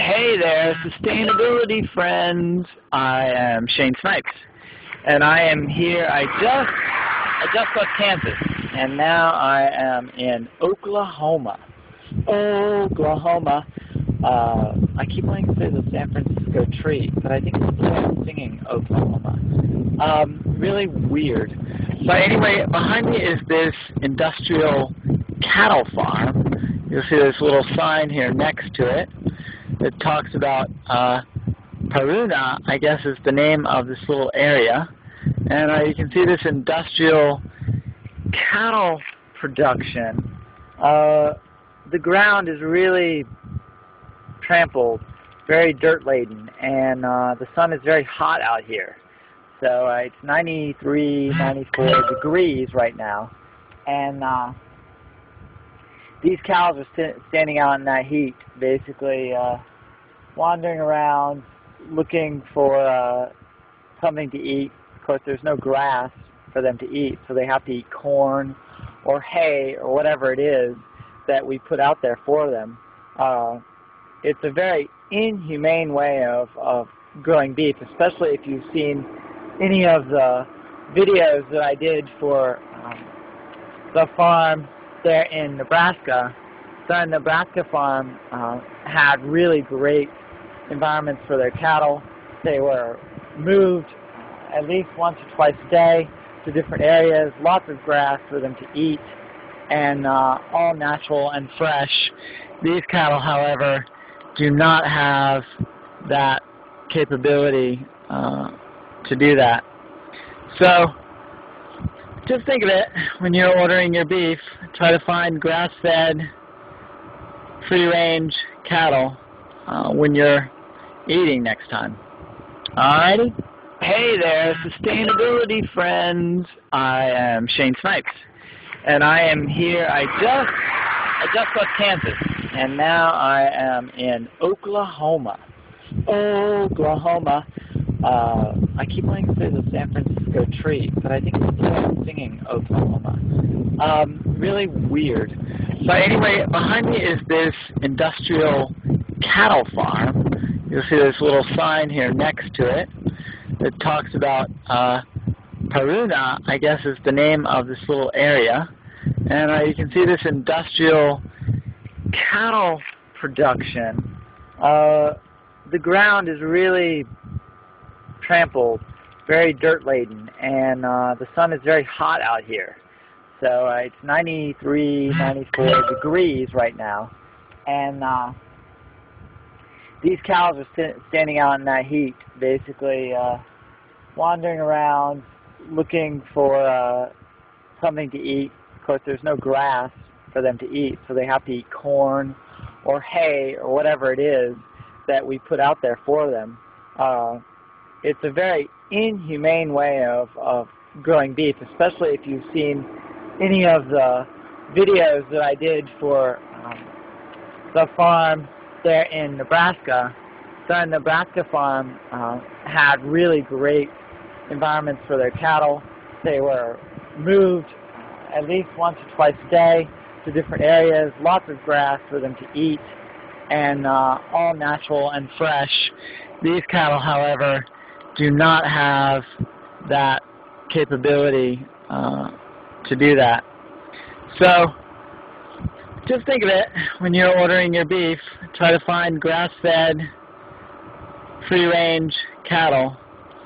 Hey there, sustainability friends. I am Shane Snipes, and I am here. I just I just left Kansas, and now I am in Oklahoma. Oklahoma. Uh, I keep wanting to say the San Francisco tree, but I think it's singing Oklahoma. Um, really weird. But anyway, behind me is this industrial cattle farm. You'll see this little sign here next to it that talks about uh, Paruna, I guess is the name of this little area. And uh, you can see this industrial cattle production. Uh, the ground is really trampled, very dirt laden, and uh, the sun is very hot out here. So uh, it's 93, 94 degrees right now. And uh, these cows are st standing out in that heat, basically uh, wandering around looking for uh, something to eat. Of course, there's no grass for them to eat, so they have to eat corn or hay or whatever it is that we put out there for them. Uh, it's a very inhumane way of, of growing beef, especially if you've seen any of the videos that I did for um, the farm there in Nebraska. The Nebraska farm uh, had really great environments for their cattle. They were moved at least once or twice a day to different areas, lots of grass for them to eat, and uh, all natural and fresh. These cattle, however, do not have that capability uh, to do that. So, just think of it when you're ordering your beef, try to find grass-fed, free-range cattle uh, when you're eating next time. Alrighty? Hey there, sustainability friends. I am Shane Snipes, and I am here. I just I just left Kansas, and now I am in Oklahoma. Oklahoma. Uh, I keep wanting to say the San Francisco tree, but I think it's singing Oklahoma. Um, really weird. But anyway, behind me is this industrial cattle farm you'll see this little sign here next to it that talks about uh, Paruna, I guess is the name of this little area. And uh, you can see this industrial cattle production. Uh, the ground is really trampled, very dirt laden, and uh, the sun is very hot out here. So uh, it's 93, 94 degrees right now. And uh, these cows are st standing out in that heat, basically uh, wandering around looking for uh, something to eat. Of course, there's no grass for them to eat, so they have to eat corn or hay or whatever it is that we put out there for them. Uh, it's a very inhumane way of, of growing beef, especially if you've seen any of the videos that I did for um, the farm there in Nebraska, the Nebraska farm uh, had really great environments for their cattle. They were moved at least once or twice a day to different areas, lots of grass for them to eat, and uh, all natural and fresh. These cattle, however, do not have that capability uh, to do that. So just think of it when you're ordering your beef, try to find grass-fed, free-range cattle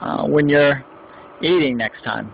uh, when you're eating next time.